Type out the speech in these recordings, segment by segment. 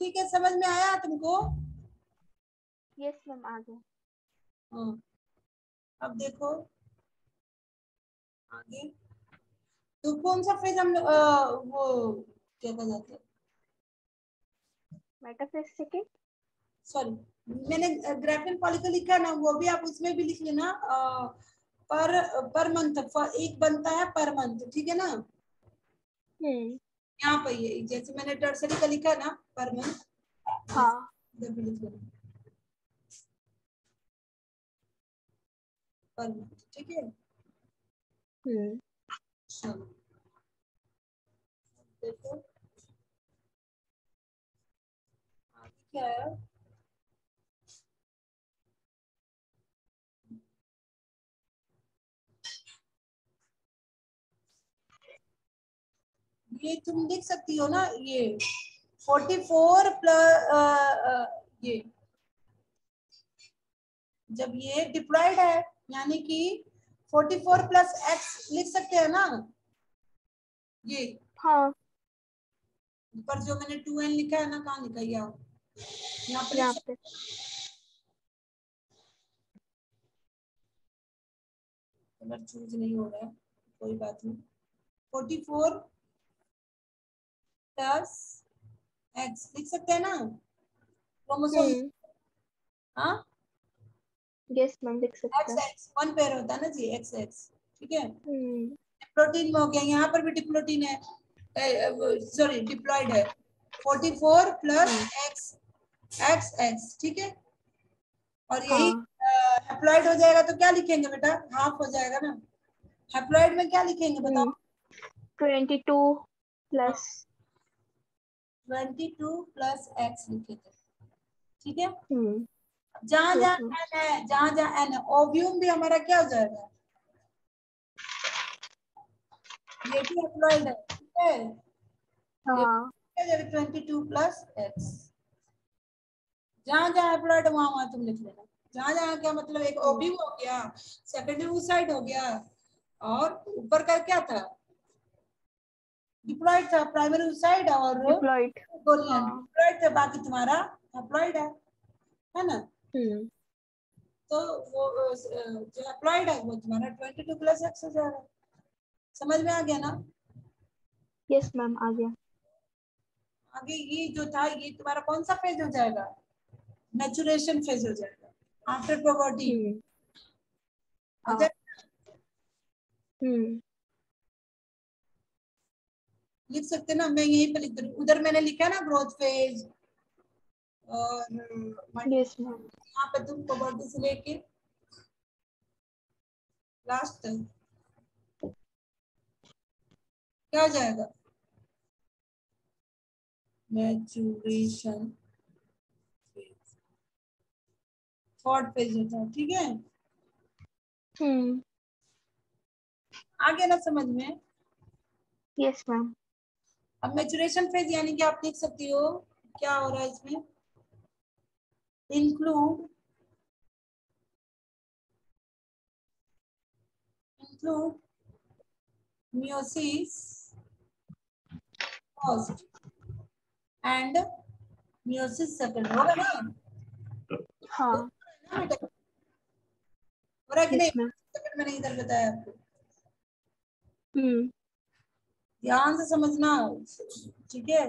ठीक है समझ में आया तुमको? यस मैम आ गया। हाँ। अब देखो। आगे तो कौन सा फ़ेज़ हम अ, वो क्या कहा जाता है? मेटाफेज सेकेंड सॉरी मैंने ग्राफिन फॉलिकल लिखा है ना वो भी आप उसमें भी लिख लेना पर पर मंथ एक बनता है पर मंथ ठीक है ना? हम्म। यहाँ पर ये जैसे मैंने टर्सरी का लिखा ना पर मंथ हाँ। पर मंथ ठीक है? हम्म। चलो। देखो। आगे क्या है? ये तुम देख सकती हो ना ये फोर्टी फोर प्लस ये। जब ये डिप्लॉयड है यानी कि फोर्टी फोर प्लस एक्स लिख सकते हैं ना? ये। हाँ। पर जो मैंने टू एन लिखा है ना कहाँ लिखा है यहाँ यहाँ पर यहाँ पे। कलर चूज़ नहीं हो रहा है कोई बात नहीं। फोर्टी फोर प्लस एक्स लिख सकते हैं ना? Chromosome hmm. हाँ? यस मैम लिख सकते हैं। एक्स वन पेयर होता है ना जी एक्स एक्स ठीक है? हम्म। प्रोटीन में हो गया। यहाँ पर भी डिप्लोटीन है। सॉरी डिप्लॉयड है। 44 प्लस एक्स एक्स एक्स ठीक है? और यही हाँ। हैप्लॉइड हो जाएगा तो क्या लिखेंगे बेटा? हाफ़ हो जाएगा ना। हैप्लॉइड में क्या लिखेंगे बताओ? Twenty two plus 22 plus X लिखेंगे ठीक है? हम्म। जहाँ जहाँ एन है जहाँ जहाँ एन है ओव्यूम भी हमारा क्या हो जाएगा? ये भी हैप्लॉइड है ठीक है? हाँ। Twenty two plus X. जहाँ जहाँ हैप्लॉइड वहाँ वहाँ तुम लिख लेना। जहाँ जहाँ क्या मतलब एक ओबी हो गया सेकेंडरी साइड हो गया और ऊपर का क्या था? डिप्लॉइड था प्राइमरी साइड और डिप्लॉइड। डिप्लॉइड था बाकी तुम्हारा हैप्लॉइड है। है ना? हम्म। तो वो जो हैप्लॉइड है वो तुम्हारा ट्वेंटी टू प्लस एक्स हो। जाएगा समझ में आ गया ना? यस मैम आ गया। आगे ये जो था ये तुम्हारा कौन सा फ़ेज़ हो जाएगा? मैचुरेशन फ़ेज़ हो जाएगा। After puberty. जाएगा? हम्म। लिख सकते ना मैं यहीं पे लिख दूँ। उधर मैंने लिखा ना ग्रोथ फ़ेज़ और यहाँ पे तुम प्रोपर्टी से लेके लास्ट तक। क्या जाएगा? मैचुरेशन फोर्थ पेज होता है ठीक है? हम्म आगे ना समझ में? यस मैम अब मैचुरेशन फ़ेज़ यानी कि आप देख सकती हो क्या हो रहा है इसमें? Include include meiosis first and meiosis second. होगा ना? हाँ। बेटा? हो रहा है कि नहीं? सेकंड मैंने इधर बताया आपको। हम्म। ध्यान से समझना ठीक है?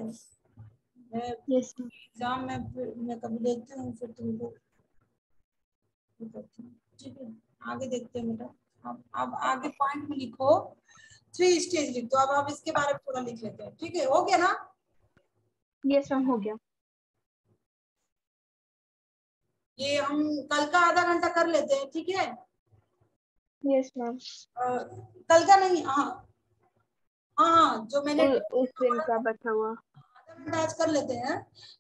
मैं एग्ज़ाम में फिर मैं कभी देखती हूँ फिर तुमको ठीक है? आगे देखते हैं बेटा। अब अब आगे पॉइंट में लिखो। थ्री स्टेज लिख दो। अब आप इसके बारे में थोड़ा लिख लेते हैं ठीक है? हो गया ना? यस मैम हो गया। ये हम कल का आधा घंटा कर लेते हैं ठीक है? यस मैम कल का नहीं हाँ हाँ जो मैंने उस दिन का बचा हुआ। आधा घंटा आज कर लेते हैं।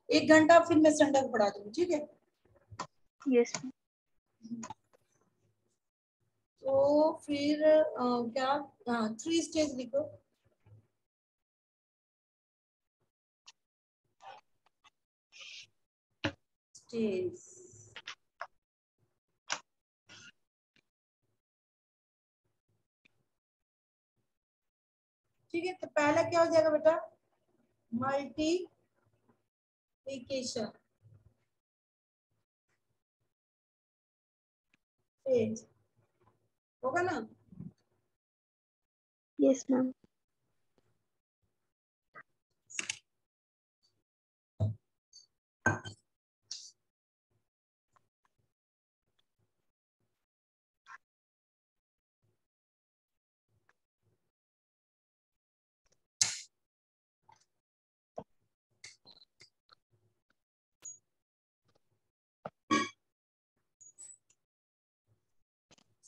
एक घंटा फिर मैं संडे को पढ़ा दूँगी ठीक है? यस तो फिर अ, क्या? हाँ थ्री स्टेज लिखो। स्टेज ठीक है तो पहला क्या हो जाएगा बेटा? मल्टी vacation होगा ना? यस मैम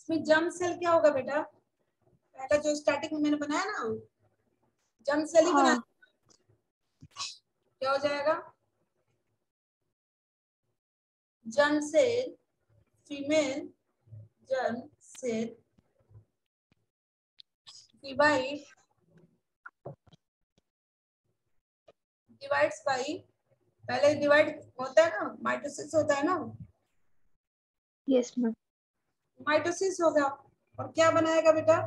इसमें जम सेल क्या होगा बेटा? पहला जो स्टार्टिंग में मैंने बनाया ना जम सेल ही बना हाँ क्या हो जाएगा? Germ cell female germ cell divide divides by पहले डिवाइड होता है ना माइटोसिस होता है ना? यस मैम माइटोसिस होगा। और क्या बनाएगा बेटा?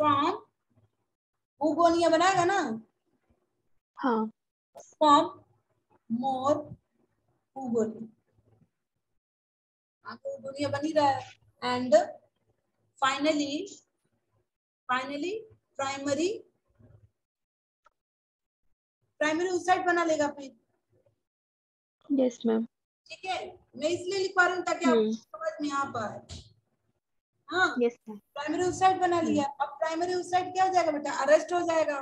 फॉर्म बनाएगा ना? हाँ। फॉर्म मोर आपको उगोनिया बनी रहा है। And finally finally primary primary उस साइड बना लेगा फिर। यस मैम ठीक है? मैं इसलिए लिखवा रही हूँ ताकि आप हम्म। समझ में आ पाए। हाँ यस प्राइमरी उस साइड बना लिया। अब प्राइमरी उस साइड क्या हो जाएगा बेटा? अरेस्ट हो जाएगा।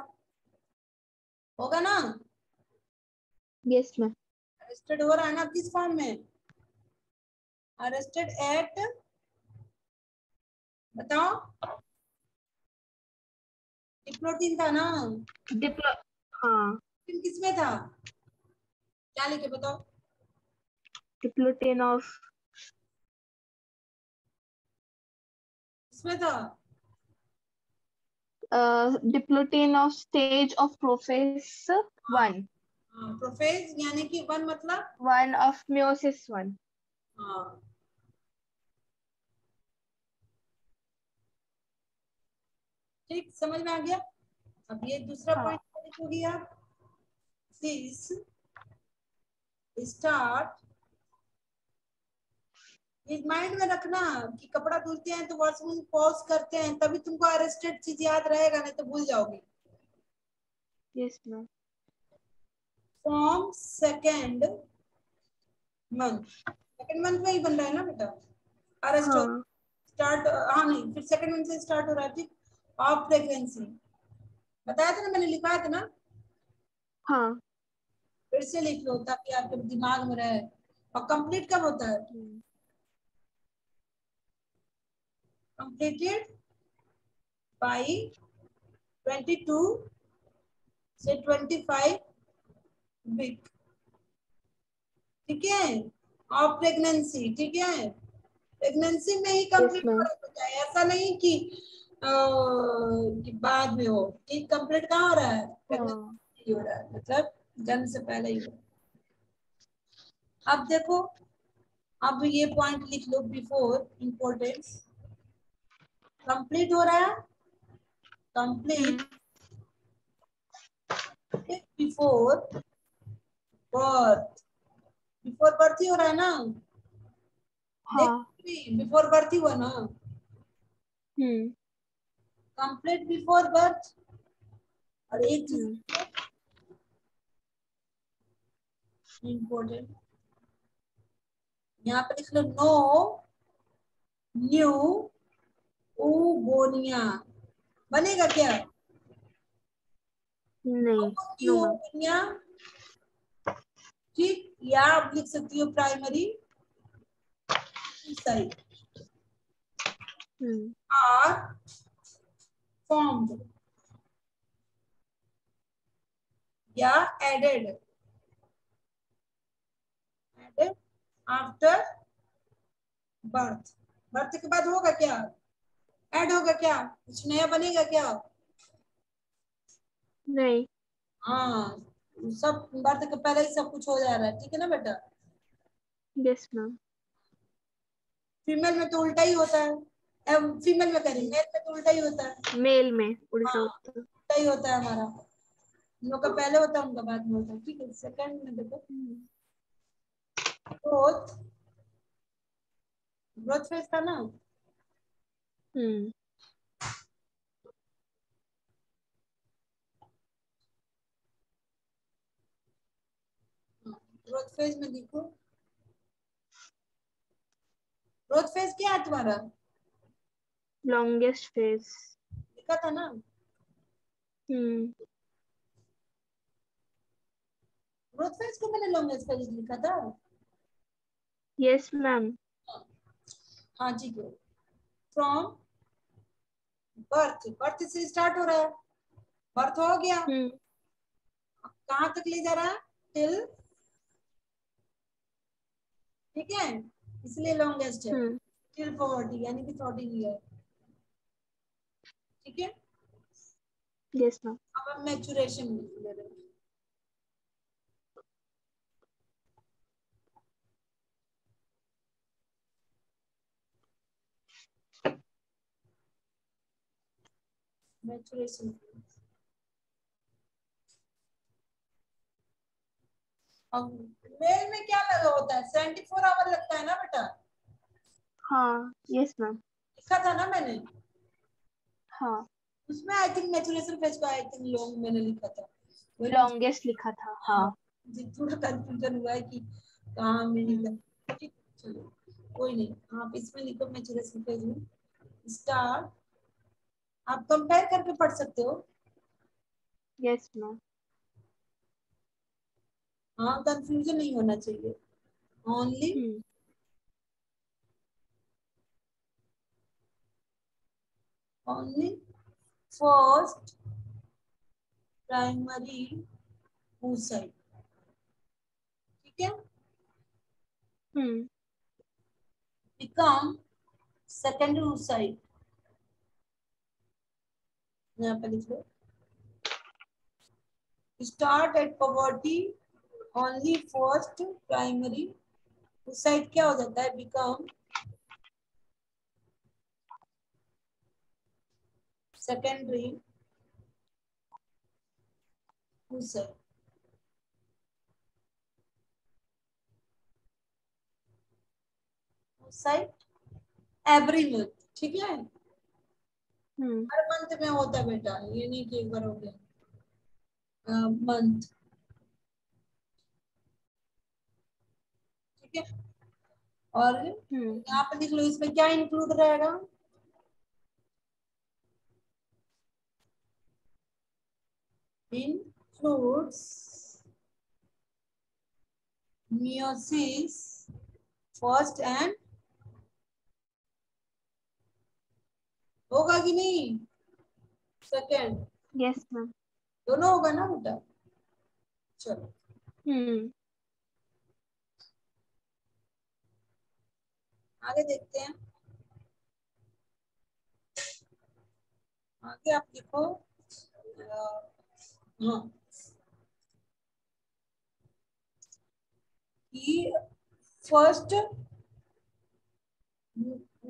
होगा ना? यस मैम अरेस्टेड हो रहा है ना? किस फॉर्म में? अरेस्टेड एट बताओ। डिप्लोटीन था ना? डिप्लो हाँ। डिप्लोटीन किस था? क्या लिखे बताओ? डिप्लोटेन ऑफ़ किसमें था diplotene of stage of prophase one prophase यानी कि वन मतलब? वन ऑफ़ म्योसिस वन ठीक समझ में आ गया? अब ये दूसरा हाँ। पॉइंट हो गया दिस स्टार्ट इस माइंड में रखना कि कपड़ा धुलते हैं तो वॉशरूम पॉज करते हैं तभी तुमको अरेस्टेड चीज़ याद रहेगा नहीं तो भूल जाओगे। Yes ma'am from second month second month में ही बन रहा है ना बेटा? अरेस्ट हाँ स्टार्ट हाँ नहीं फिर सेकंड मंथ से स्टार्ट हो रहा है ठीक? ऑफ़ प्रेगनेंसी बताया था ना मैंने लिखवाया था ना? हाँ। फिर से लिख लो ताकि आपके दिमाग में रहे। और कंप्लीट कब होता है? कंप्लीटेड बाई 22 से 25 वीक ठीक है? और प्रेगनेंसी ठीक है? प्रेगनेंसी में ही कंप्लीट है ऐसा नहीं कि कि बाद में हो। कि कंप्लीट कहाँ हो रहा है? pregnancy हाँ हो रहा है। मतलब जन्म से पहले है। अब देखो अब ये पॉइंट लिख लो बिफोर इम्पोर्टेंस कंप्लीट हो रहा है? Complete. Before birth before birth ही हो रहा है ना? हाँ। बिफोर बर्थ ही हुआ ना? हम्म। कंप्लीट बिफोर बर्थ और एक चीज़ हम्म। इम्पोर्टेंट यहाँ पे लिख लो नो न्यू ऊगोनिया बनेगा क्या? नहीं ठीक या आप लिख सकती हो primary side hmm. are formed या added added after birth birth के बाद होगा क्या? ऐड होगा क्या? कुछ नया बनेगा क्या? नहीं। हाँ सब बर्थ के पहले ही सब कुछ हो जा रहा है ठीक है ना बेटा? यस मैम फीमेल में तो उल्टा ही होता है। फीमेल में करेंगे मेल में तो उल्टा ही होता है। मेल में उल्टा हाँ। होता उल्टा ही होता है हमारा। इन लोग का पहले होता है उनका बाद में होता है ठीक है? सेकंड में देखो। ग्रोथ ग्रोथ फ़ेज़ था ना? हम्म ग्रोथ फ़ेज़ में देखो। ग्रोथ फ़ेज़ क्या है तुम्हारा? लॉन्गेस्ट फ़ेज़ लिखा था ना? हम्म ग्रोथ फ़ेज़ को मैंने लॉन्गेस्ट फ़ेज़ लिखा था? यस मैम हाँ ठीक है फ्रॉम बर्थ बर्थ से स्टार्ट हो रहा है। बर्थ हो गया। कहा अब कहाँ तक ले जा रहा है? टिल ठीक है? इसलिए लॉन्गेस्ट है। हम्म। टिल फोर्टी यानी कि फोर्टीन ईयर ठीक है? यस मैम अब हम मैचुरेशन ले रहे हैं। मैचुरेशन अब मेल में क्या लगा होता है? सेवेंटी फोर आवर लगता है ना बेटा? हाँ यस मैम लिखा था ना मैंने? हाँ. उसमें आई थिंक मैचुरेशन फ़ेज़ का आई थिंक लॉन्ग मैंने लिखा था। लॉन्गेस्ट लिखा था हाँ. थोड़ा कंफ्यूजन हुआ है कि कहाँ में लिखा चलो कोई नहीं। आप इसमें लिखो मैचुरेशन फ़ेज़ में। स्टार्ट आप कंपेयर करके पढ़ सकते हो। यस मैम हाँ कंफ्यूजन नहीं होना चाहिए। Only only first primary oocyte ठीक है? हम्म become secondary oocyte यहाँ पर लिख लो। Start at puberty only first primary उस साइड क्या हो जाता है? बिकम सेकेंडरी उस साइड एवरी मंथ ठीक है? हर मंथ में होता है बेटा ये नहीं कि एक बार हो गया। मंथ ठीक है? और हम्म। यहाँ पे लिख लो इसमें क्या इंक्लूड रहेगा? Includes meiosis first and होगा कि नहीं? सेकंड यस मैम दोनों होगा ना बेटा? चलो। हम्म। आगे देखते हैं। आगे आप लिखो। अ, हाँ। कि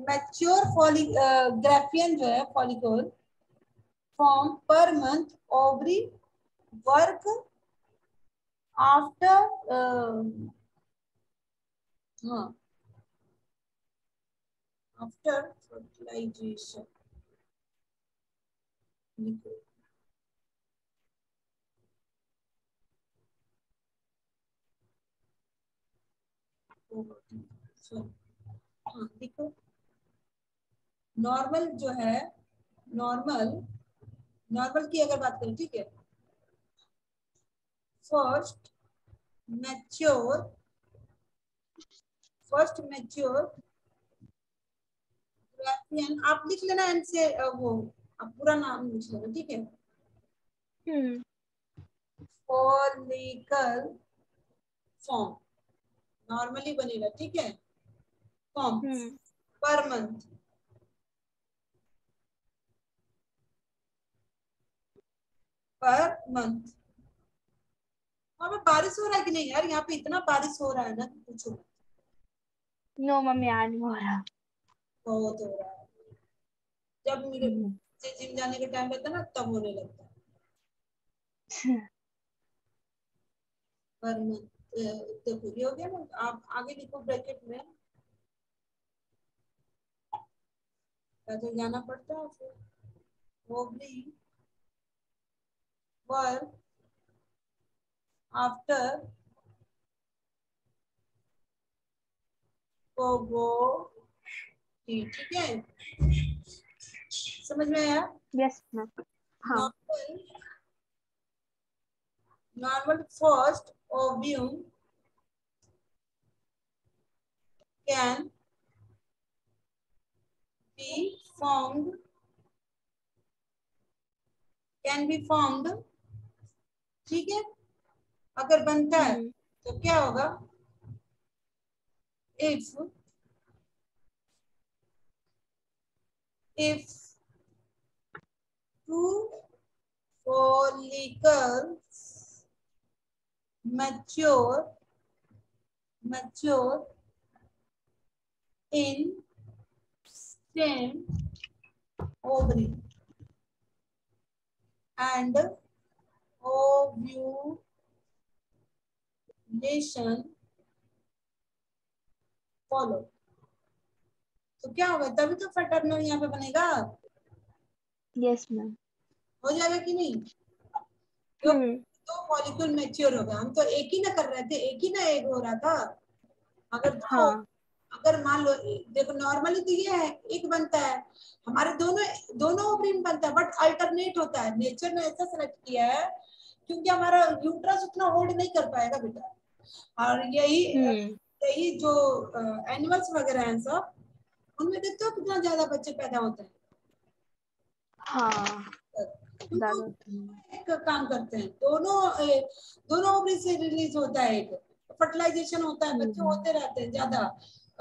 मैच्योर फॉली ग्राफियन जो है follicle form per month ovary work after after fertilization देखो नॉर्मल जो है नॉर्मल नॉर्मल की अगर बात करें ठीक है? First mature first mature graafian आप लिख लेना एंड से वो आप पूरा नाम लिख लेना ठीक है? फॉलिकल फॉर्म नॉर्मली बनेगा ठीक है? Form per month per month वहाँ पे बारिश हो रहा है कि नहीं यार? यहाँ पे इतना बारिश हो रहा है ना कि पूछो नो मम्मी आज नहीं हो रहा। बहुत हो रहा है। जब मेरे हम्म। से जिम जाने का टाइम रहता है ना तब होने लगता है। पर मंथ देखो ये हो गया ना। आप आगे लिखो ब्रैकेट में। तो जाना पड़ता है फिर। ओवरी वर्क आफ्टर वो ठीक है समझ में आया यस मैम हाँ normal normal first ovum can be formed can be formed ठीक है? अगर बनता है हम्म। तो क्या होगा? If if two follicle mature mature in stem ovary and ovulation follow. तो क्या होगा? तभी तो फटर्नल यहाँ पे बनेगा। यस मैम हो जाएगा कि नहीं? तो हम्म, दो मॉलिक्यूल मैच्योर हो गया हम तो एक ही ना कर रहे थे एक ही ना एक हो रहा था। अगर दो हाँ। अगर मान लो देखो नॉर्मली तो ये है एक बनता है। हमारे दोनों दोनों ओवरीन बनता है बट अल्टरनेट होता है। नेचर ने ऐसा सेलेक्ट किया है क्योंकि हमारा यूट्रस उतना होल्ड नहीं कर पाएगा बेटा। और यही हम्म, यही जो एनिमल्स वगैरह हैं सब उनमें देखते हो कितना ज़्यादा बच्चे पैदा होते हैं? हाँ। एक काम करते हैं दोनों दोनों ओवरी से रिलीज़ होता है एक। फर्टिलाइजेशन होता है बच्चे हम्म। होते रहते हैं ज़्यादा।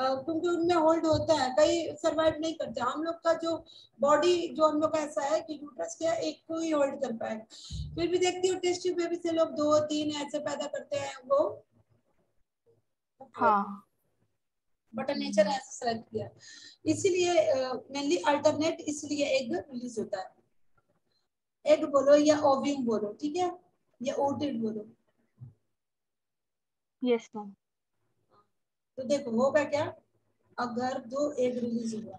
क्योंकि उनमें होल्ड होता है कई सरवाइव नहीं करते। हम लोग का जो बॉडी जो हम लोग का ऐसा है कि यूट्रस क्या एक को ही होल्ड कर पाए। फिर भी देखती हूँ टेस्ट बेबी से लोग दो तीन ऐसे पैदा करते हैं वो। हाँ। बट नेचर ऐसा सेलेक्ट किया। इसीलिए मेनली अल्टरनेट इसलिए एग रिलीज़ होता है। एग बोलो या ओविंग बोलो ठीक है? या ओटेड बोलो। यस मैम तो देखो होगा क्या? अगर दो एग रिलीज़ हुआ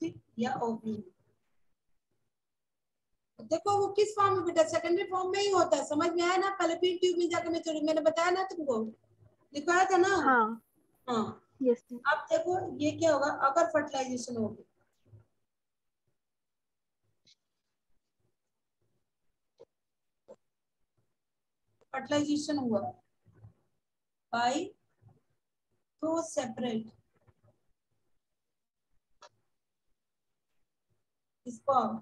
ठीक? या ओविंग देखो वो किस फॉर्म में बेटा? सेकेंडरी फॉर्म में ही होता है समझ में आया ना? पहले फिर ट्यूब में जाकर मैं मैंने बताया ना तुमको? लिखवाया था ना? हाँ। हाँ। यस मैम अब देखो ये क्या होगा? अगर फर्टिलाइजेशन होगी फर्टिलाइजेशन हुआ। बाय टू सेपरेट स्पर्म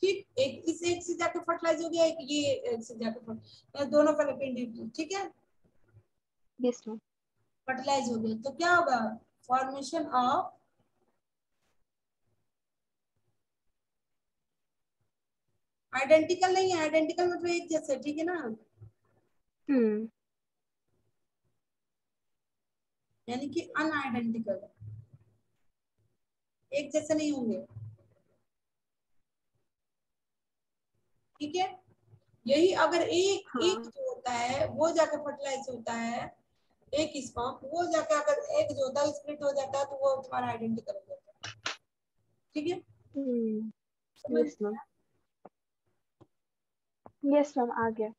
ठीक एक इस एक से जाकर फर्टिलाइज हो गया एक ये एक से जाकर fertilize- दोनों फैलोपियन ठीक है? यस मैम फर्टिलाइज हो गया। तो क्या होगा? फॉर्मेशन ऑफ़ आइडेंटिकल नहीं है आइडेंटिकल मतलब एक जैसे ठीक है ना? हम्म यानी कि अनआइडेंटिकल एक जैसे नहीं होंगे। ठीक है? यही अगर एक हाँ। एक जो होता है वो जाकर फर्टिलाइज होता है एक स्पर्म वो जाकर अगर एक जो होता है स्प्लिट हो जाता है तो वो तुम्हारा आइडेंटिकल हो जाता है। ठीक है? Hmm yes ma'am yes ma'am आ गया।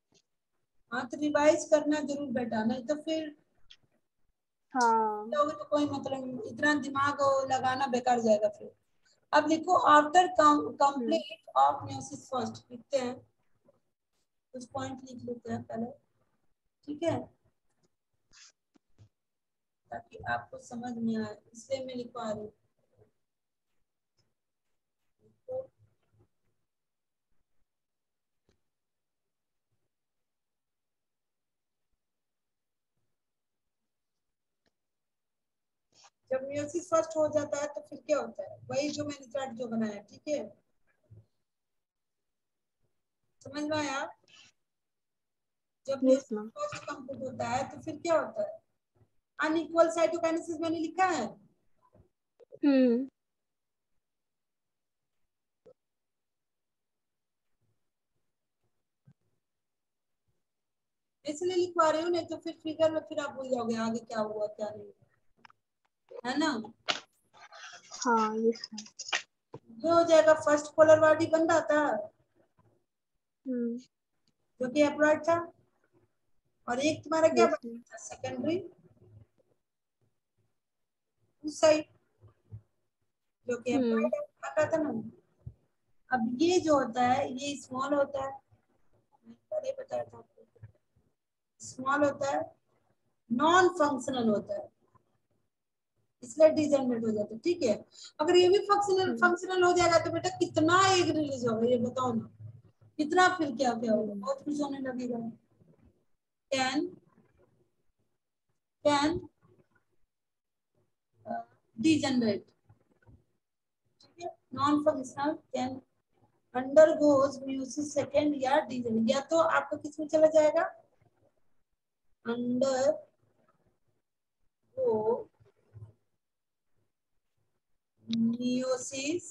हाँ तो रिवाइज करना ज़रूर बेटा नहीं तो फिर हाँ। तो कोई मतलब इतना दिमाग लगाना बेकार जाएगा फिर। अब लिखो after complete of meiosis first लिखते हैं। कुछ पॉइंट लिख लेते हैं पहले। ठीक है? ताकि आपको समझ में आए इसलिए मैं लिखवा रही हूँ। जब म्यूसिस फ़र्स्ट हो जाता है तो फिर क्या होता है? वही जो मैंने चार्ट जो बनाया ठीक है? समझ में आया? जब Yes, फ़र्स्ट कंप्लीट होता है तो फिर क्या होता है? अनइक्वल साइटोकाइनेसिस मैंने लिखा है? हम्म। इसलिए लिखवा रही हूँ नहीं तो फिर फिगर में फिर आप भूल जाओगे आगे क्या हुआ क्या नहीं है ना? हाँ मैम जो हो जाएगा फ़र्स्ट पोलर बॉडी बन रहा था। हम्म। जो कि अप्लाइड था। और एक तुम्हारा क्या बन था? सेकेंडरी उस साइड जो कि हम्म। था ना? अब ये जो होता है ये स्मॉल होता है। पहले बताया था स्मॉल होता है। नॉन फंक्शनल होता है। इसलिए डिजेनरेट हो जाता है ठीक है? अगर ये भी फंक्शनल हम्म। फंक्शनल हो जाएगा तो बेटा कितना एग रिलीज़ होगा ये बताओ ना। कितना फिर क्या क्या होगा। बहुत कुछ होने लगेगा। कैन कैन degenerate ठीक है? Non functional can undergoes meiosis second या डीजन या तो आपका किसमें चला जाएगा? अंडर गो मियोसिस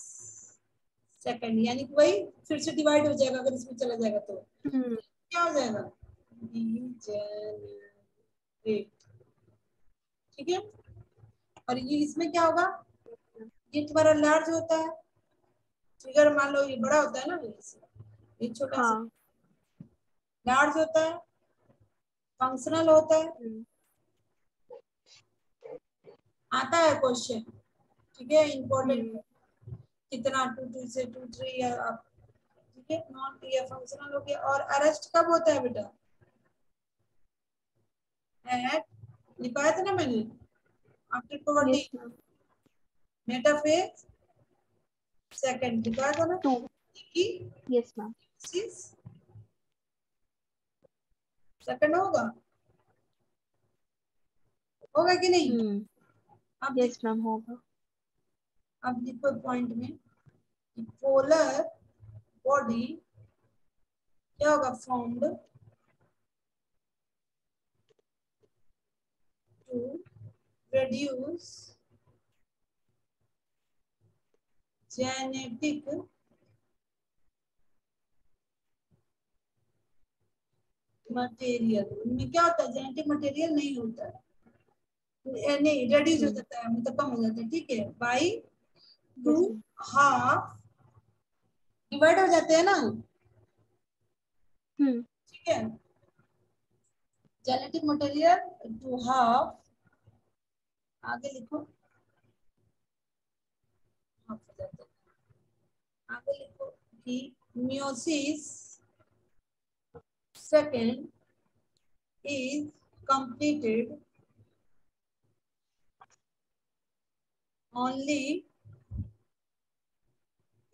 सेकेंड यानी कि वही फिर से डिवाइड हो जाएगा अगर इसमें चला जाएगा तो। हम्म। क्या हो जाएगा? ठीक है? और ये इसमें क्या होगा? ये तुम्हारा लार्ज होता है। फिगर मान लो ये बड़ा होता है ना ये छोटा सा। हाँ। लार्ज होता है। फंक्शनल होता है। हम्म। आता है क्वेश्चन ठीक है इम्पोर्टेंट हम्म। कितना टू टू से टू थ्री या आप ठीक है नॉन या फंक्शनल हो गया। और अरेस्ट कब होता है बेटा? एट लिखाया था ना मैंने? आफ्टर पॉवर्टी मेटाफेज सेकंड लिखाया था ना? टू की यस मैम सेकंड होगा? होगा कि नहीं? हम्म। अब यस मैम होगा। अब लिखो पॉइंट में कि पोलर बॉडी क्या होगा? Formed to reduce genetic material उनमें क्या होता है? जेनेटिक मटेरियल नहीं होता। है नहीं रेड्यूस हो जाता है मतलब कम हो जाता है ठीक है? बाई टू हाफ़ डिवाइड हो जाते हैं ना। हम्म। ठीक है? जेनेटिक मटेरियल टू हाफ़ आगे लिखो। हाफ़ हो जाता है। आगे लिखो कि meiosis second is completed only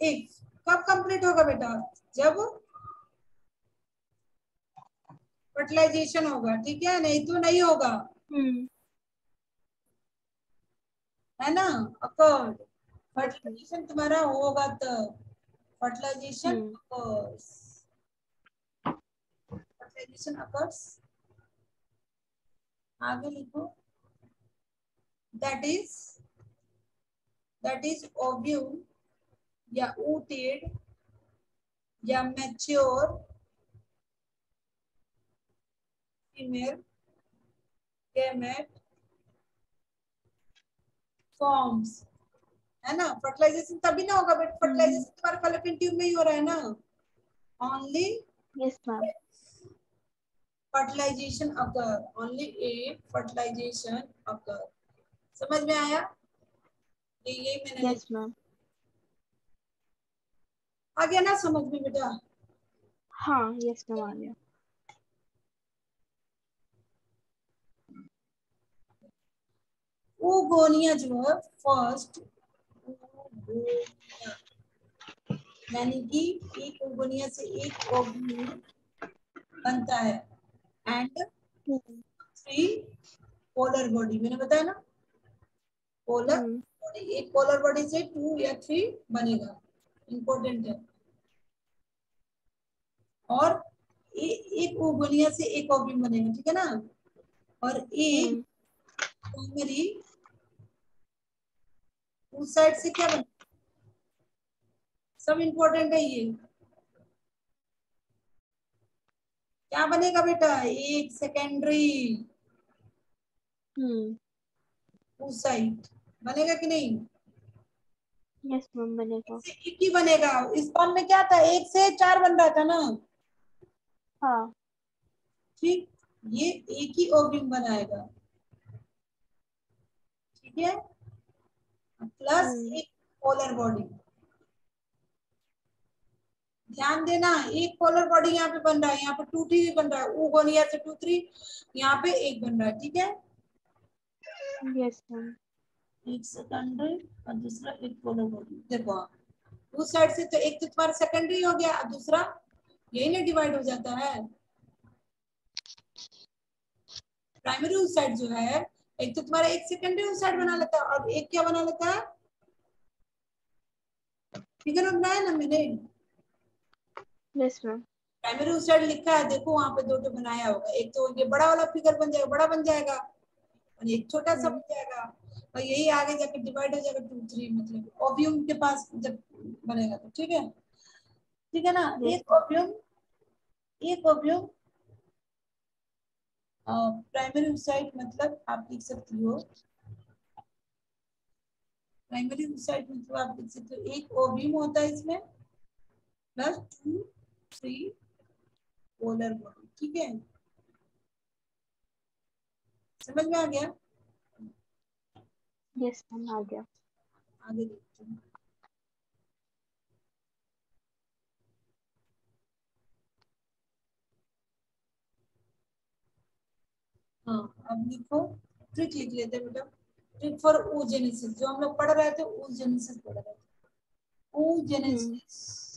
if कब कंप्लीट होगा बेटा? जब फर्टिलाइजेशन होगा ठीक है? नहीं तो नहीं होगा। हम्म। है ना? अकॉर्ड फर्टिलाइजेशन तुम्हारा होगा तब फर्टिलाइजेशन occurs फर्टिलाइजेशन occurs आगे लिखो। That is that is ovum या ooted या मैच्योर फीमेल गैमेट फॉर्म्स है ना? फर्टिलाइजेशन तभी ना होगा बट फर्टिलाइजेशन तुम्हारे फैलोपियन ट्यूब में ही हो रहा है ना? Only yes ma'am fertilization occur. Only a fertilization occur. समझ में आया? ये यही मैंने यस मैम आ गया ना समझ में बेटा? हाँ यस मैम आ गया। ओगोनिया जो है फ़र्स्ट यानी कि एक ओगोनिया से एक ओगनी बनता है। And hmm three polar body मैंने बताया ना? Polar hmm. बॉडी एक पोलर बॉडी से टू या थ्री बनेगा। इम्पोर्टेंट है। और ए, एक ओगोनिया से एक ओवम बनेगा ठीक है ना? और एक हम्म। प्राइमरी उस साइड से क्या बनेगा सब इम्पोर्टेंट है ये। क्या बनेगा बेटा? एक सेकेंडरी हम्म। साइड बनेगा कि नहीं? यस मैम बनेगा। एक ही बनेगा। इस फॉर्म में क्या था? एक से चार बन रहा था ना? हाँ। ठीक ये एक ही ओवरिंग बनाएगा। ठीक है? Plus hmm. एक पोलर बॉडी ध्यान देना एक पोलर बॉडी यहाँ पे बन रहा है यहाँ पे टू थ्री बन रहा है ओ वन ईयर से टू थ्री यहाँ पे एक बन रहा है ठीक है? यस एक सेकेंडरी और दूसरा एक पोलर बॉडी देखो उस साइड से तो एक तो तुम्हारा सेकेंडरी हो गया और दूसरा यही ना डिवाइड हो जाता है। प्राइमरी उस साइड जो है एक तो तुम्हारा एक सेकेंडरी उस साइड बना लेता है और एक क्या बना लेता है? फिगर बनाया ना मैंने मैम प्राइमरी उस साइड लिखा है देखो वहाँ पे दो तो बनाया होगा। एक तो ये बड़ा वाला फिगर बन जाएगा बड़ा बन जाएगा। और एक छोटा सा बन जाएगा। और यही आगे जाकर डिवाइड हो जाएगा टू थ्री मतलब ओबियम के पास जब बनेगा तो ठीक है? ठीक है ना? एक ओबियम एक ओबियम प्राइमरी साइड मतलब आप लिख सकती हो। प्राइमरी साइड मतलब आप लिख सकते हो एक ओबियम होता है इसमें plus two three polar body ठीक है? समझ में आ गया? यस मैम आ गया। आगे देखते हैं। हाँ। अब लिखो। ट्रिक लिख लेते हैं बेटा। ट्रिक फॉर ओजेनेसिस जो हम लोग पढ़ रहे थे ओजेनेसिस पढ़ रहे थे। oogenesis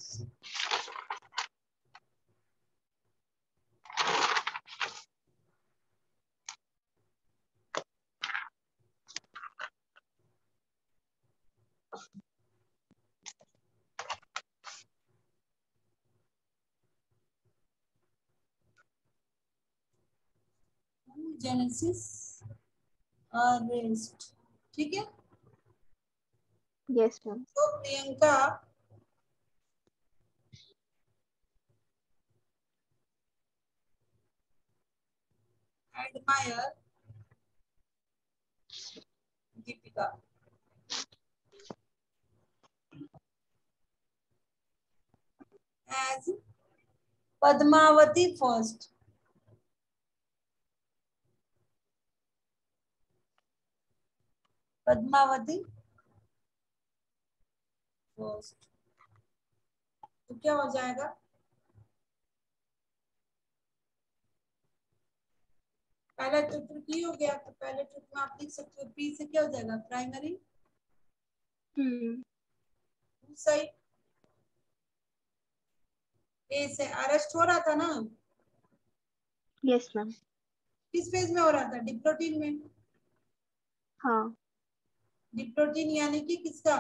genesis Priyanka Deepika as Padmavati first Padmavati. First तो क्या हो जाएगा? पहला चित्र की हो गया तो पहले चित्र में आप लिख सकते हो पी से क्या हो जाएगा? प्राइमरी हम्म। साइड ए से अरेस्ट हो रहा था ना? यस मैम किस फ़ेज़ में हो रहा था? डिप्रोटीन में? हाँ। डिप्रोटीन यानी कि किसका?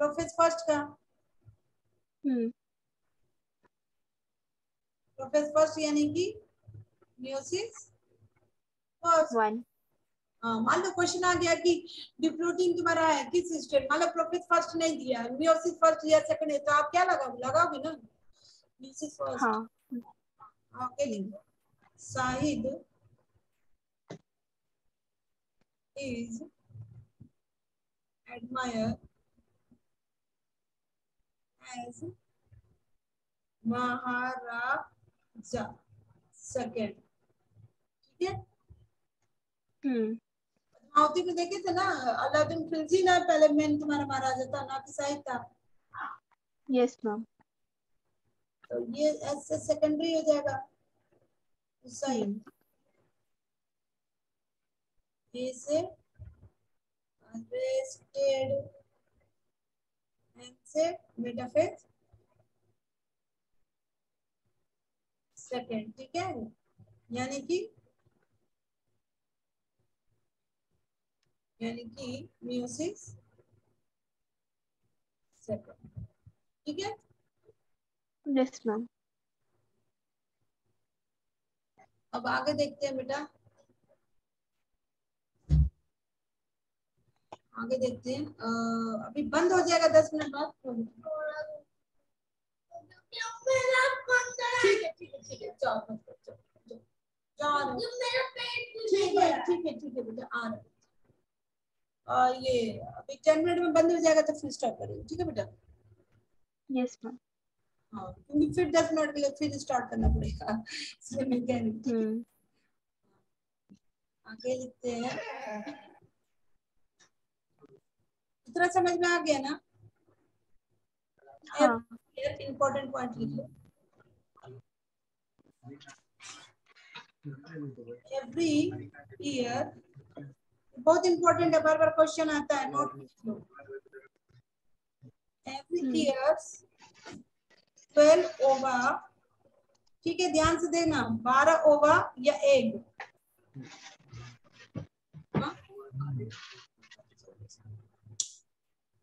प्रोफेस फ़र्स्ट का। हम्म। प्रोफेस फ़र्स्ट यानी कि मियोसिस वन हाँ मान लो क्वेश्चन आ गया कि डिप्रोटीन तुम्हारा है किस स्टेट मान लो प्रोफेस फ़र्स्ट नहीं दिया मियोसिस फ़र्स्ट या सेकंड है तो आप क्या लगाओ लगाओगे ना? मियोसिस फ़र्स्ट हाँ। आगे लिखो Shahid is admire as Maharaja second ठीक है? हम्म। पद्मावती में देखे थे ना अलाउद्दीन खिलजी ना पहले मेन तुम्हारा महाराजा था ना कि शाहिद था। यस मैम तो ये ऐसे सेकेंडरी हो जाएगा। शाहिद हम्म A से arrested. M से मेटाफेज सेकेंड ठीक है? यानी कि यानी कि म्यूसिस सेकेंड ठीक है? यस मैम अब आगे देखते हैं बेटा। आगे देखते हैं। अ, अभी बंद हो जाएगा दस मिनट बाद। ठीक है ठीक है ठीक है। जाओ ठीक है ठीक है ठीक है बेटा आ रहा ये अभी टेन मिनट में बंद हो जाएगा तो फिर स्टॉप करेंगे। ठीक है बेटा? यस मैम हाँ क्योंकि फिर दस मिनट के लिए फिर स्टार्ट करना पड़ेगा। इसलिए मैं कह रही हम्म। आगे लिखते हैं। इतना समझ में आ गया ना? इम्पोर्टेंट पॉइंट लिख लो एवरी ईयर बहुत इंपॉर्टेंट है बार बार क्वेश्चन आता है नोट लिख लो। एवरी। ईयर्स ट्वेल्व ओवा ठीक है ध्यान से देखना बारह ओवा या एग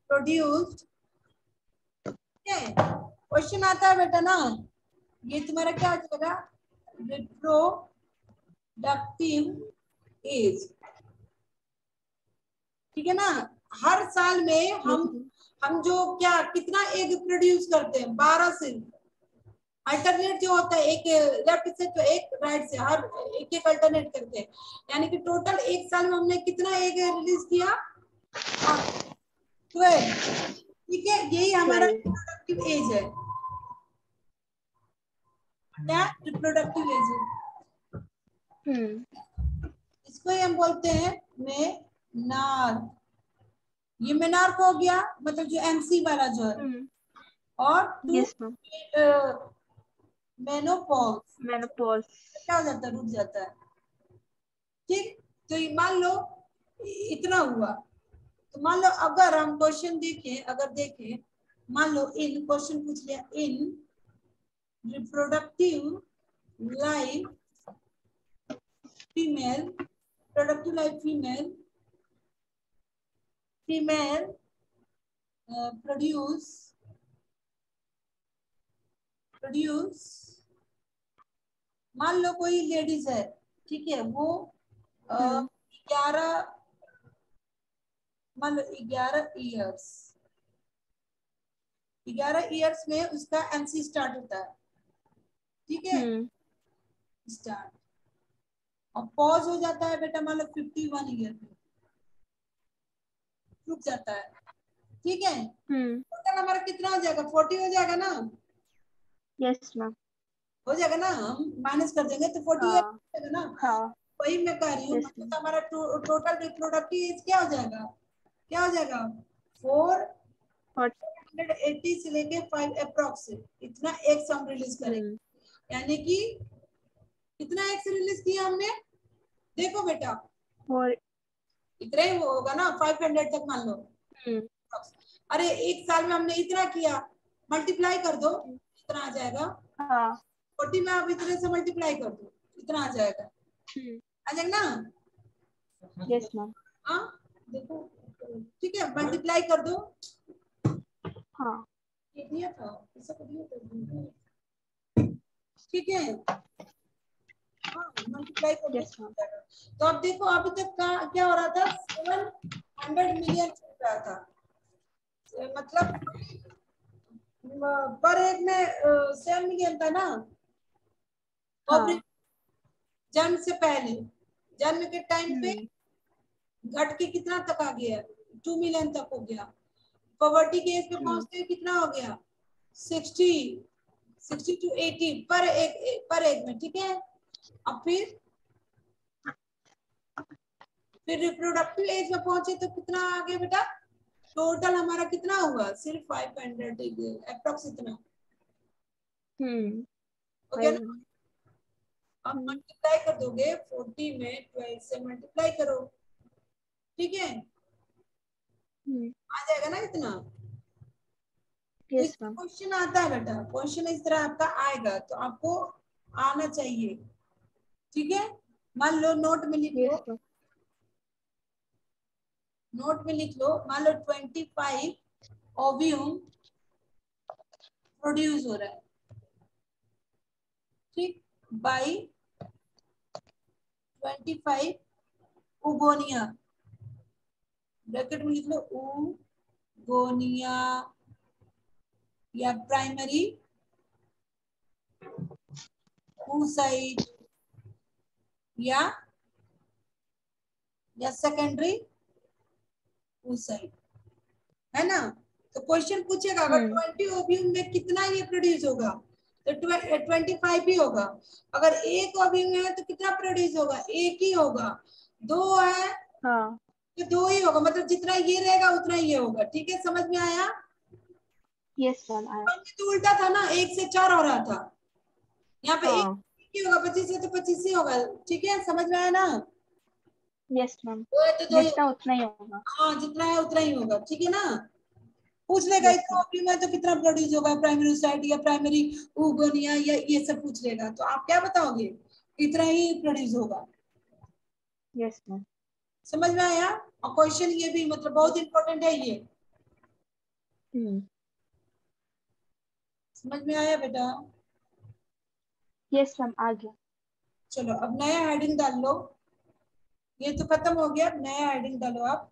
प्रोड्यूस्ड क्वेश्चन आता है बेटा ना? ये तुम्हारा क्या आ जाएगा? रिप्रोडक्टिव एज ठीक है ना? हर साल में हम हम जो क्या, कितना एग प्रोड्यूस करते हैं? बारह से। अल्टरनेट जो होता है, एक लेफ़्ट से तो एक राइट से, हर एक एक अल्टरनेट करते हैं। यानी कि टोटल एक साल में हमने कितना एग रिलीज़ किया? ट्वेल्व ठीक है? यही हमारा रिप्रोडक्टिव एज है। क्या? रिप्रोडक्टिव एज है। हम्म इसको ही हम बोलते हैं मेनार। ये मेनार को हो गया मतलब जो एमसी वाला जो है हम्म और मेनोपॉज मेनोपॉज क्या हो जाता है? रुक जाता है। ठीक? तो मान लो इतना हुआ। तो मान लो अगर हम क्वेश्चन देखें अगर देखें मान लो इन क्वेश्चन पूछ लिया in reproductive life female productive life female female produce produce मान लो कोई लेडीज़ है ठीक है वो हम्म। ग्यारह मान लो ग्यारह ईयर्स ग्यारह ईयर्स में उसका एमसी स्टार्ट होता है। ठीक है? हम्म। स्टार्ट और पॉज हो जाता है बेटा मान लो फिफ्टी वन ईयर पे। रुक जाता है। ठीक है? हम्म। टोटल हमारा कितना हो जाएगा? फोर्टी हो जाएगा ना? यस मैम हो जाएगा ना? हम माइनस कर देंगे तो फोर्टी हो। हाँ जाएगा ना? हाँ। वही मैं कह रही हूँ मतलब हमारा टोटल रिप्रोडक्टिव एज क्या हो जाएगा? क्या हो जाएगा? फोर हंड्रेड एट्टी से लेके फाइव अप्रोक्स इतना एक्स हम रिलीज़ करेंगे। हम्म। यानी कि कितना एक्स रिलीज़ किया हमने? देखो बेटा। और इतना ही होगा ना? फाइव हंड्रेड तक मान लो। हम्म। अरे एक साल में हमने इतना किया। मल्टीप्लाई कर दो। इतना आ जाएगा। हाँ। फोर्टी में आप इतने से मल्टीप्लाई कर दो। इतना आ जाएगा। हम्म। आ जाएगा ना? यस मैम हाँ? देखो। ठीक है मल्टीप्लाई कर दो। हाँ। दिया था ठीक है। हाँ मल्टीप्लाई कर दो तो अब देखो अभी तक का क्या हो रहा था? सेवन हंड्रेड मिलियन चल रहा था। मतलब पर एक में सेवन मिलियन था ना? हाँ। जन्म से पहले जन्म के टाइम पे हम्म। घट के कितना तक आ गया? टू मिलियन तक हो गया। पॉवर्टी के एज पे हम्म। पहुँचते कितना हो गया? सिक्सटी सिक्सटी टू एटी पर एक पर एक में ठीक है? अब फिर? फिर रिप्रोडक्टिव एज में पहुँचे तो कितना आ गया बेटा? टोटल हमारा कितना हुआ? सिर्फ़ फाइव हंड्रेड अप्रोक्स इतना हम्म ना? अब हम्म। मल्टीप्लाई कर दोगे फोर्टी में ट्वेल्व से मल्टीप्लाई करो। ठीक है? हम्म आ जाएगा ना इतना? क्वेश्चन आता है बेटा। क्वेश्चन इस तरह आपका आएगा तो आपको आना चाहिए। ठीक है? मान लो नोट में लिख लो। मैम नोट में लिख लो। मान लो ट्वेंटी फाइव ओव्यूम प्रोड्यूस हो रहा है। ठीक? By twenty five oogonia bracket में लिख लो उगोनिया या प्राइमरी oocyte या या सेकेंडरी oocyte है ना? तो क्वेश्चन पूछेगा अगर ट्वेंटी ओव्यूम में कितना ये प्रोड्यूस होगा तो ट्वेंटी फाइव भी होगा. अगर एक ओव्यूम है तो कितना प्रोड्यूस होगा? एक ही होगा. दो है हाँ। तो दो ही होगा मतलब जितना ये रहेगा उतना ये होगा। ठीक है समझ में आया? यस आया। तो उल्टा था ना एक से चार हो रहा था। यहाँ पे हाँ। एक ही होगा पच्चीस से तो पच्चीस ही होगा। ठीक है समझ में आया ना? यस मैम तो दो ही जितना उतना ही होगा। हाँ जितना है उतना ही होगा। ठीक है ना? पूछ लेगा Yes, इतना में तो कितना प्रोड्यूस होगा प्राइमरी साइट या प्राइमरी उगोनिया या ये सब पूछ लेगा। तो आप क्या बताओगे? इतना ही प्रोड्यूस होगा। यस मैम समझ में आया? और क्वेश्चन ये भी मतलब बहुत इंपॉर्टेंट है ये। हम्म। समझ में आया बेटा? यस मैम आ गया। चलो अब नया हेडिंग डाल। लो ये तो खत्म हो गया अब नया हेडिंग डालो आप।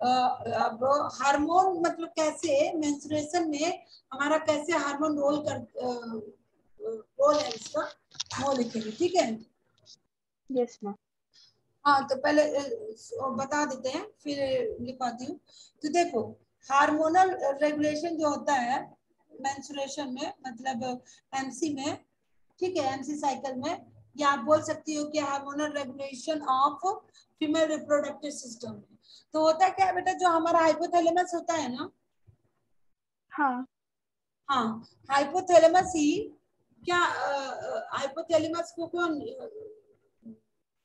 अब हार्मोन मतलब कैसे मेंस्ट्रुएशन में हमारा कैसे हार्मोन रोल कर रोल है इसका? वो लिखेंगे ठीक है? यस मैम हाँ तो पहले बता देते हैं फिर लिखवाती हूँ। तो देखो हार्मोनल रेगुलेशन जो होता है मेंस्ट्रुएशन में मतलब एमसी में ठीक है एमसी साइकिल में या आप बोल सकती हो कि hormonal regulation of female reproductive system तो होता क्या है बेटा जो हमारा हाइपोथैलेमस होता है ना? हाँ। हाँ हाइपोथैलेमस ही क्या हाइपोथैलेमस को कौन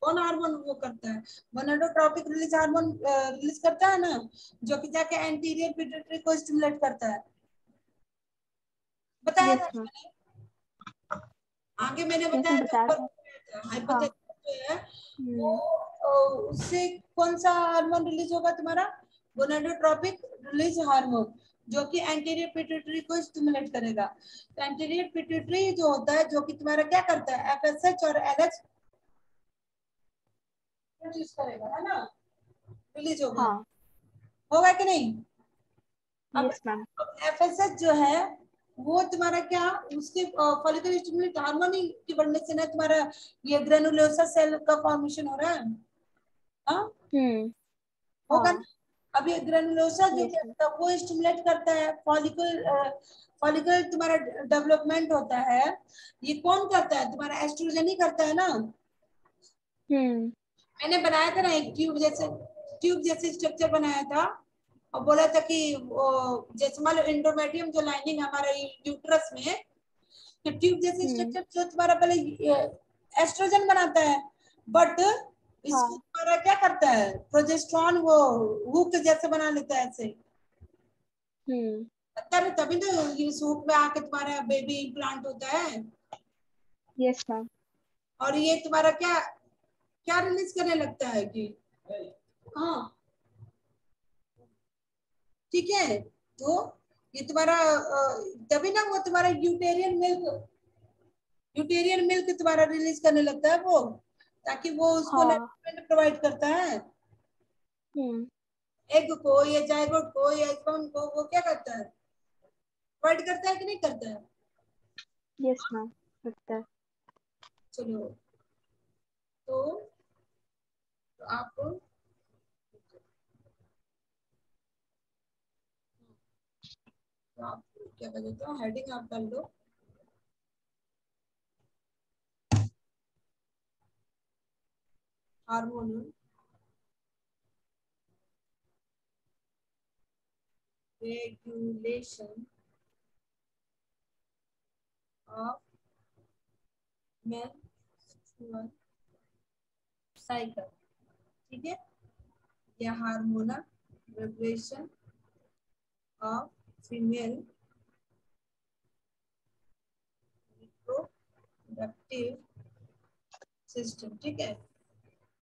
कौन हार्मोन वो करता है? गोनाडोट्रोपिक रिलीज़ हार्मोन रिलीज़ करता है ना जो कि जाके एंटीरियर पिट्यूटरी को स्टिमुलेट करता है। बताया Yes, था मैंने? आगे मैंने बताया। हाइपोथैलेमस जो है वो हम्म, उससे कौन सा हार्मोन रिलीज़ होगा तुम्हारा? गोनाडोट्रोपिक रिलीज़ हार्मोन जो कि एंटीरियर पिट्यूटरी को स्टिमुलेट करेगा। तो एंटीरियर पिट्यूटरी जो होता है जो कि तुम्हारा क्या करता है? एफएसएच और एलएच प्रोड्यूस करेगा है ना? रिलीज़ होगा। हाँ। होगा कि नहीं? अब यस मैम जो है वो तुम्हारा क्या उसके फॉलिकल स्टिमुलेट हार्मोन की बढ़ने से ना तुम्हारा ये ग्रेनुलोसा सेल का फॉर्मेशन हो रहा है। हाँ? हम्म। होगा हाँ। ना? अब ये ग्रेनुलोसा जो करता है वो स्टिमुलेट करता है। फॉलिकल फॉलिकल तुम्हारा डेवलपमेंट होता है। ये कौन करता है? तुम्हारा एस्ट्रोजन ही करता है ना? हम्म। मैंने बनाया था ना एक ट्यूब जैसे ट्यूब जैसे स्ट्रक्चर बनाया था। और बोला था कि वो जैसे मान लो इंडोमेट्रियम जो लाइनिंग हमारा यूट्रस में है तो ट्यूब जैसे हम्म। स्ट्रक्चर जो तुम्हारा पहले एस्ट्रोजन बनाता है। बट इसको हाँ। तुम्हारा क्या करता है? प्रोजेस्ट्रॉन वो हुक जैसे बना लेता है ऐसे। हम्म। तभी तो इस हुक में आके तुम्हारा बेबी इम्प्लांट होता है। यस मैम और ये तुम्हारा क्या क्या रिलीज़ करने लगता है कि? हाँ। ठीक है तो ये तुम्हारा तभी ना वो तुम्हारा यूटेरियन मिल्क यूटेरियन मिल्क तुम्हारा रिलीज़ करने लगता है वो ताकि वो उसको हाँ। प्रोवाइड करता है। हम्म। एग को या जायगोट को या स्पर्म को वो क्या करता है? प्रोवाइड करता है कि नहीं करता है? यस मैम लगता है। चलो। तो आप क्या कर देते हेडिंग आप कर लो। हारमोन ऑफ़ मैन साइकिल ठीक है? या hormonal regulation of female reproductive system ठीक है?